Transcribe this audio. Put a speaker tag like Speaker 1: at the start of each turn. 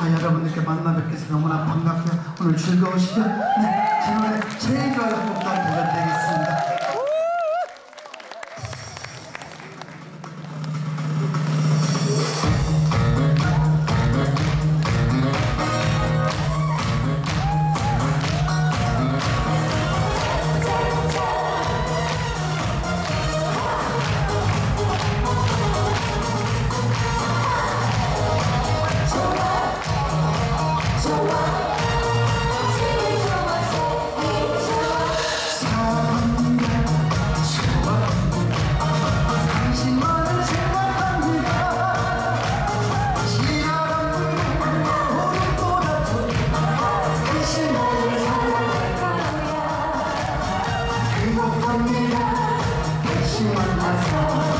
Speaker 1: 아, 여러분들께 만나 해서 너무나 반갑고요. 오늘 즐거우시죠? 네, 제 노래 제일 좋아하는 곡도 한곡 들려드리겠습니다. Oh.